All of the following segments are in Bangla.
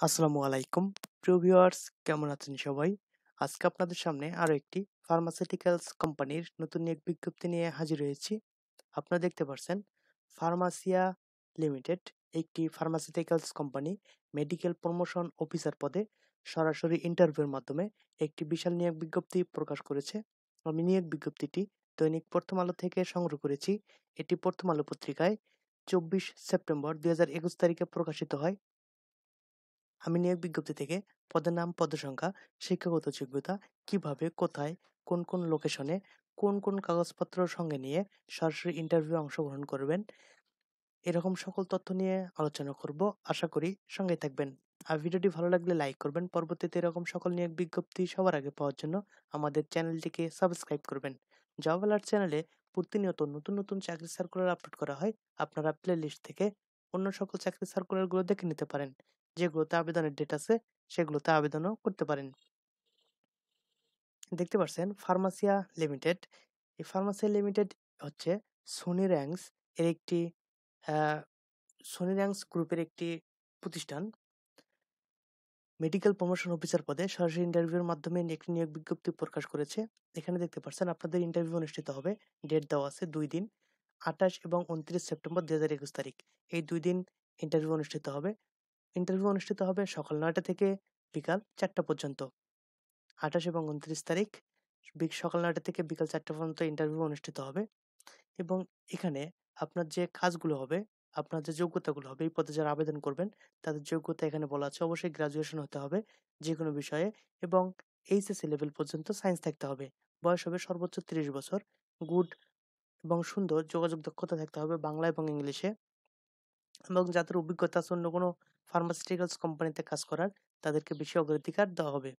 আসসালামু আলাইকুম। প্রিয় ভিউয়ার্স, কেমন আছেন সবাই? আজকে আপনাদের সামনে আরও একটি ফার্মাসিউটিক্যালস কোম্পানির নতুন এক বিজ্ঞপ্তি নিয়ে হাজির হয়েছি। আপনারা দেখতে পাচ্ছেন ফার্মাসিয়া লিমিটেড একটি pharmaceuticals company medical promotion officer পদে সরাসরি ইন্টারভিউর মাধ্যমে একটি বিশাল নিয়োগ বিজ্ঞপ্তি প্রকাশ করেছে। আমি নিয়োগ বিজ্ঞপ্তিটি দৈনিক প্রথম আলো থেকে সংগ্রহ করেছি। এটি প্রথম আলো পত্রিকায় চব্বিশ সেপ্টেম্বর দুই হাজার একুশ তারিখে প্রকাশিত হয়। আমি নিয়োগ বিজ্ঞপ্তি থেকে পদের নাম, পদের সংখ্যা, শিক্ষাগত যোগ্যতা, কীভাবে, কোথায়, কোন কোন লোকেশনে কোন কোন কাগজপত্র সঙ্গে নিয়ে সরাসরি ইন্টারভিউ অংশগ্রহণ করবেন, এরকম সকল তথ্য নিয়ে আলোচনা করব। আশা করি সঙ্গে থাকবেন। আর ভিডিওটি ভালো লাগলে লাইক করবেন। পরবর্তীতে এরকম সকল নিয়োগ বিজ্ঞপ্তি সবার আগে পাওয়ার জন্য আমাদের চ্যানেলটিকে সাবস্ক্রাইব করবেন। জব অ্যালার্ট চ্যানেলে প্রতিনিয়ত নতুন নতুন চাকরি সার্কুলার আপলোড করা হয়। আপনারা প্লে লিস্ট থেকে অন্য সকল চাকরি সার্কুলারগুলো দেখে নিতে পারেন। যেগুলোতে আবেদনের ডেট আছে, সেগুলোতে আবেদনও করতে পারেন। দেখতে পাচ্ছেন ফার্মাসিয়া লিমিটেড। এই ফার্মাসিয়া লিমিটেড হচ্ছে সোনি র্যাঙ্কস এর একটি সোনি র্যাঙ্কস গ্রুপের একটি প্রতিষ্ঠান। মেডিকেল প্রমোশন অফিসার পদে সরাসরি ইন্টারভিউর মাধ্যমে একটি নিয়োগ বিজ্ঞপ্তি প্রকাশ করেছে। এখানে দেখতে পাচ্ছেন আপনাদের ইন্টারভিউ অনুষ্ঠিত হবে। ডেট দেওয়া আছে দুই দিন, আঠাশ এবং উনত্রিশ সেপ্টেম্বর দুই হাজার একুশ তারিখ। এই দুই দিন ইন্টারভিউ অনুষ্ঠিত হবে। ইন্টারভিউ অনুষ্ঠিত হবে সকাল নয়টা থেকে বিকাল চারটা পর্যন্ত। আঠাশ এবং উনত্রিশ তারিখ সকাল নয়টা থেকে বিকাল চারটা পর্যন্ত ইন্টারভিউ অনুষ্ঠিত হবে। এবং এখানে আপনার যে কাজগুলো হবে, আপনার যে যোগ্যতাগুলো হবে, এই পদে যারা আবেদন করবেন, তাদের যোগ্যতা এখানে বলা আছে। অবশ্যই গ্রাজুয়েশন হতে হবে যে কোনো বিষয়ে এবং এইচএসসি লেভেল পর্যন্ত সায়েন্স থাকতে হবে। বয়স হবে সর্বোচ্চ তিরিশ বছর। গুড এবং সুন্দর যোগাযোগ দক্ষতা থাকতে হবে বাংলা এবং ইংলিশে। এবং যাদের অভিজ্ঞতা আছে অন্য কোনো ফার্মাসিউটিক্যালস কোম্পানিতে কাজ করার, তাদেরকে বেশি অগ্রাধিকার দেওয়া হবে।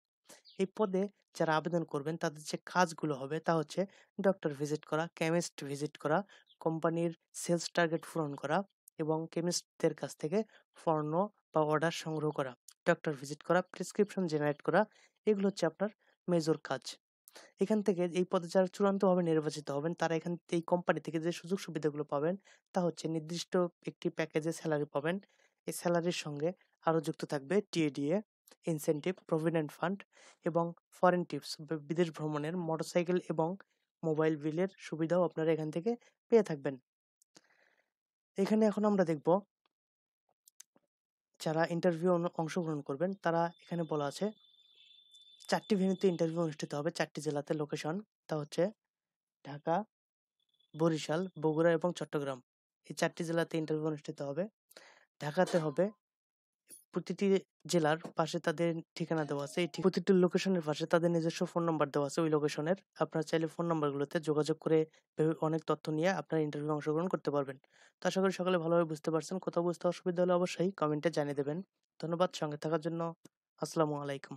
এই পদে যারা আবেদন করবেন, তাদের যে কাজগুলো হবে তা হচ্ছে ডক্টর ভিজিট করা কেমিস্ট ভিজিট করা কোম্পানির সেলস টার্গেট পূরণ করা এবং কেমিস্টদের কাছ থেকে ফর্ণ বা অর্ডার সংগ্রহ করা ডক্টর ভিজিট করা প্রেসক্রিপশন জেনারেট করা, এগুলো হচ্ছে আপনার মেজর কাজ। এখান থেকে এই পদে যারা চূড়ান্তভাবে নির্বাচিত হবেন, তারা এখান এই কোম্পানি থেকে যে সুযোগ সুবিধাগুলো পাবেন, তা হচ্ছে নির্দিষ্ট একটি প্যাকেজে স্যালারি পাবেন। এই স্যালারির সঙ্গে আরও যুক্ত থাকবে TA DA incentive provident fund এবং ফরেন টিপস বিদেশ ভ্রমণের মোটরসাইকেল এবং মোবাইল বিলের সুবিধাও আপনারা এখান থেকে পেয়ে থাকবেন। এখানে এখন আমরা দেখব যারা ইন্টারভিউ অংশগ্রহণ করবেন, তারা এখানে বলা আছে চারটি ভেন্যুতে ইন্টারভিউ অনুষ্ঠিত হবে, চারটি জেলাতে লোকেশন তা হচ্ছে ঢাকা, বরিশাল, বগুড়া এবং চট্টগ্রাম। এই চারটি জেলাতে ইন্টারভিউ অনুষ্ঠিত হবে। ঢাকাতে হবে। প্রতিটি জেলার পাশে তাদের ঠিকানা দেওয়া আছে। এই প্রতিটি লোকেশনের পাশে তাদের নিজস্ব ফোন নাম্বার দেওয়া আছে। ওই লোকেশনের আপনারা চাইলে ফোন নাম্বারগুলোতে যোগাযোগ করে অনেক তথ্য নিয়ে আপনার ইন্টারভিউ অংশগ্রহণ করতে পারবেন। তো আশা করি সকালে ভালোভাবে বুঝতে পারছেন। কোথাও বুঝতে অসুবিধা হলে অবশ্যই কমেন্টে জানিয়ে দেবেন। ধন্যবাদ সঙ্গে থাকার জন্য। আসসালামু আলাইকুম।